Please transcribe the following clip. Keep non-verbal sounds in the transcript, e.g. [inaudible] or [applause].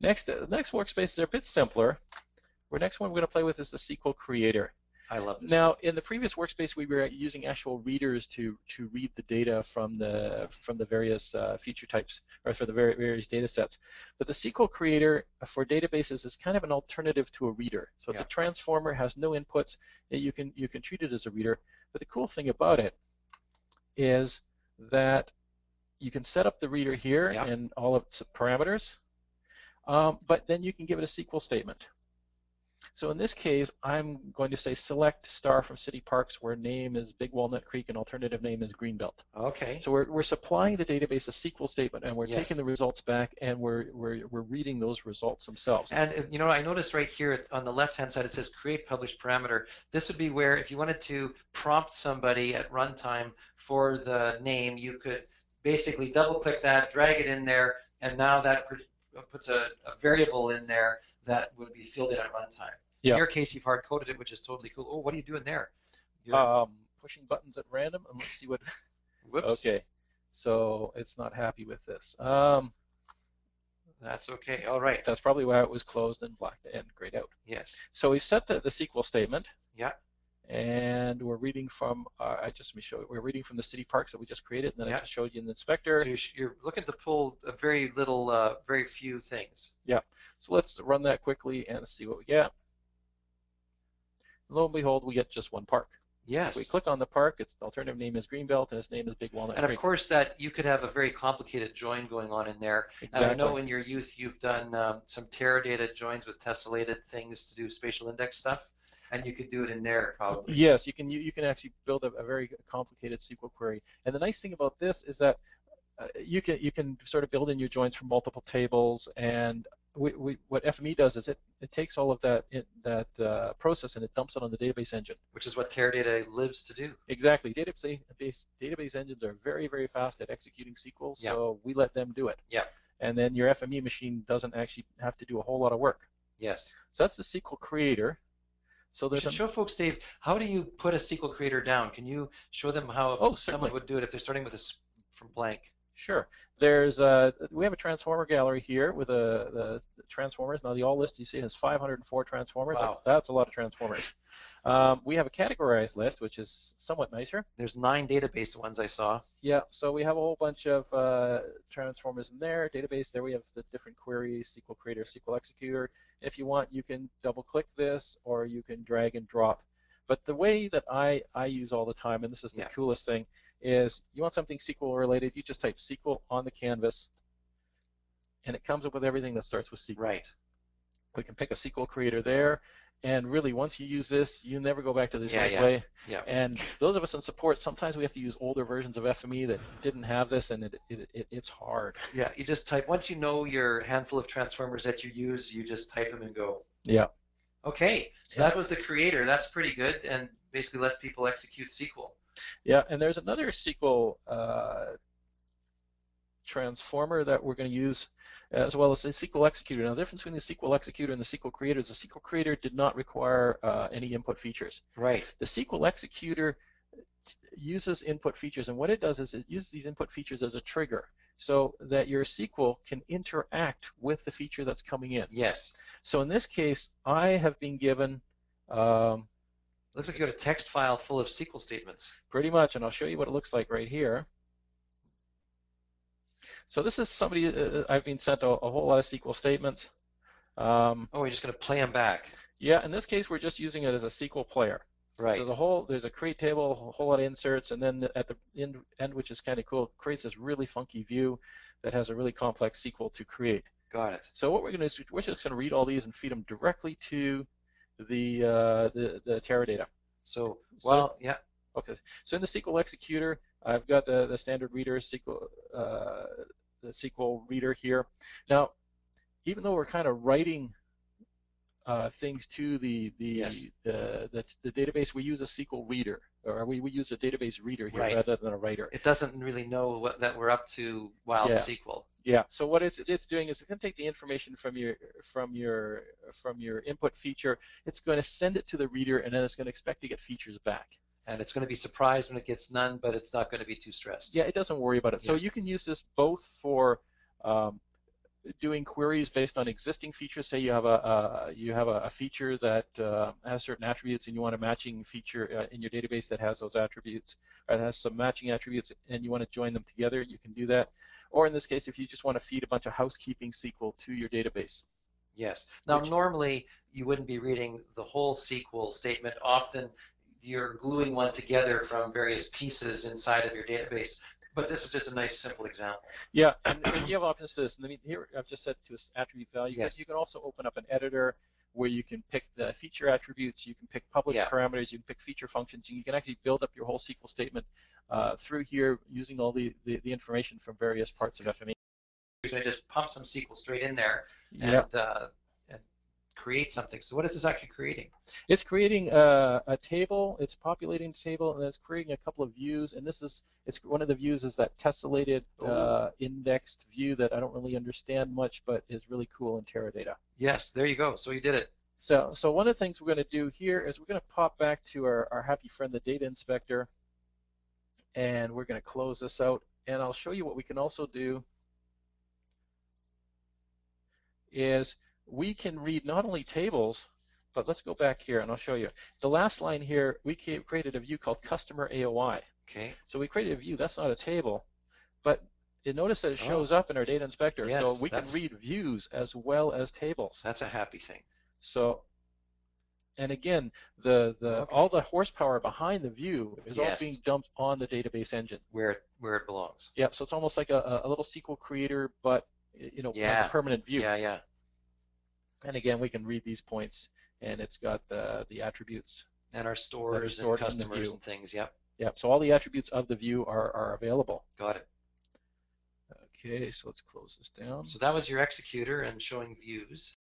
Next, uh, next workspaces are a bit simpler. Our next one we're going to play with is the SQL Creator. I love this. Now, in the previous workspace, we were using actual readers to to read the data from the from the various uh, feature types or for the various data sets. But the SQL Creator for databases is kind of an alternative to a reader. So it's Yeah. a transformer, has no inputs. and You can you can treat it as a reader. But the cool thing about it is that you can set up the reader here Yeah. and all of its parameters, um, but then you can give it a SQL statement. So in this case, I'm going to say select star from city parks where name is Big Walnut Creek and alternative name is Greenbelt. Okay. So we're, we're supplying the database a SQL statement and we're Yes. taking the results back and we're, we're, we're reading those results themselves. And uh, you know, I noticed right here on the left-hand side it says create publish parameter. This would be where if you wanted to prompt somebody at runtime for the name, you could basically double-click that, drag it in there, and now that puts a, a variable in there that would be filled in at runtime. Yeah. In your case, you've hard-coded it, which is totally cool. Oh, what are you doing there? You're, Um, pushing buttons at random and let's see what. [laughs] whoops. Okay, so it's not happy with this. Um, That's okay. All right. that's probably why it was closed and blacked and grayed out. Yes. So we've set the, the SQL statement. Yeah. And we're reading from, uh, I just let me show you, we're reading from the city parks that we just created, and then Yeah. I just showed you in the inspector. So you're, you're looking to pull a very little, uh, very few things. Yeah. So let's run that quickly and see what we get. Lo and behold, we get just one park. Yes. If we click on the park, its the alternative name is Greenbelt, and its name is Big Walnut And of Creek. course, that you could have a very complicated join going on in there. And I know in your youth you've done um, some Teradata joins with tessellated things to do spatial index stuff, and you could do it in there probably. Yes, you can you, you can actually build a, a very complicated SQL query. And the nice thing about this is that uh, you can you can sort of build in your joins from multiple tables. And we, we, what FME does is it, it takes all of that in, that uh, process and it dumps it on the database engine. Which is what Teradata lives to do. Exactly. Database database engines are very very fast at executing SQL, Yeah. so we let them do it. Yeah. And then your FME machine doesn't actually have to do a whole lot of work. Yes. So that's the SQL creator. So there's should a, show folks, Dave, how do you put a SQL creator down? Can you show them how Oh, someone would do it if they're starting with a from blank? Sure. There's uh, we have a transformer gallery here with a, the, transformers. Now the all list you see has 504 transformers. Wow. That's, that's a lot of transformers. um, we have a categorized list, which is somewhat nicer. There's nine database ones I saw. Yeah. So we have a whole bunch of uh, transformers in there. Database. There we have the different queries: SQL Creator, SQL Executor. If you want, you can double-click this, or you can drag and drop. But the way that I, I use all the time, and this is the Yeah. coolest thing, is you want something SQL related, you just type SQL on the canvas, and it comes up with everything that starts with SQL. Right. We can pick a SQL creator there, and really once you use this, you never go back to this Yeah, yeah. way. Yeah. And those of us in support, sometimes we have to use older versions of FME that didn't have this, and it, it, it, it's hard. Yeah. You just type once you know your handful of transformers that you use, you just type them and go. Yeah. Okay, so that was the creator. That's pretty good, and basically lets people execute SQL. Yeah, and there's another SQL uh, transformer that we're going to use as well as the SQL executor. Now, the difference between the SQL executor and the SQL creator is the SQL creator did not require uh, any input features. Right. The SQL executor uses input features, and what it does is it uses these input features as a trigger so that your SQL can interact with the feature that's coming in. Yes. So in this case, I have been given um, Looks like you got a text file full of SQL statements. pretty much, and I'll show you what it looks like right here. So this is somebody, uh, I've been sent a, a whole lot of SQL statements. Um, Oh, you're just going to play them back. yeah, in this case, we're just using it as a SQL player. Right. So the whole, there's a create table, a whole lot of inserts, and then at the end, end which is kind of cool, creates this really funky view that has a really complex SQL to create. Got it. So what we're going to do is we're just going to read all these and feed them directly to the uh, the, the Teradata. So, So- well, yeah. Okay, so in the SQL executor, I've got the, the standard reader SQL, uh, the SQL reader here. Now, even though we're kind of writing uh, things to the the, Yes. the the the database, we use a SQL reader, or we, we use a database reader here Right. rather than a writer. It doesn't really know what, that we're up to wild Yeah. SQL. Yeah. So what it's it's doing is it's going to take the information from your from your from your input feature. It's going to send it to the reader, and then it's going to expect to get features back. And it's going to be surprised when it gets none, but it's not going to be too stressed. Yeah, it doesn't worry about it. So you can use this both for um, doing queries based on existing features. Say you have a, you have a, a feature that uh, has certain attributes, and you want a matching feature uh, in your database that has those attributes, or has some matching attributes, and you want to join them together. You can do that. Or in this case, if you just want to feed a bunch of housekeeping SQL to your database. Yes. Now, Which- normally you wouldn't be reading the whole SQL statement. Often you're gluing one together from various pieces inside of your database. But this is just a nice, simple example. Yeah, and, and you have options to this. And I mean, here I've just set to this attribute value. Yes. You can also open up an editor where you can pick the feature attributes, you can pick public Yeah. parameters, you can pick feature functions, you can actually build up your whole SQL statement uh, through here using all the, the, the information from various parts of. FME. To just pump some SQL straight in there and, Yeah. uh, create something. So what is this actually creating? It's creating a, a table, it's populating the table, and it's creating a couple of views. And this is, it's one of the views is that tessellated uh, indexed view that I don't really understand much, but is really cool in Teradata. Yes, there you go. So you did it. So, so one of the things we're going to do here is we're going to pop back to our, our happy friend, the data inspector, and we're going to close this out. And I'll show you what we can also do is we can read not only tables, but let's go back here and I'll show you. The last line here, we created a view called customer AOI. Okay. So we created a view, that's not a table, but you notice that it Oh. shows up in our data inspector. Yes, so we can read views as well as tables. That's a happy thing. So, and again, the, the Okay. all the horsepower behind the view is all being dumped on the database engine. Where it, where it belongs. Yep. So it's almost like a, a little SQL creator, but you know, Yeah. a permanent view. Yeah, yeah. And again, we can read these points, and it's got the the attributes. And our stores and stored in the customers and things. Yep. Yep. So all the attributes of the view are are available. Got it. Okay. So let's close this down. So that was your executor and showing views.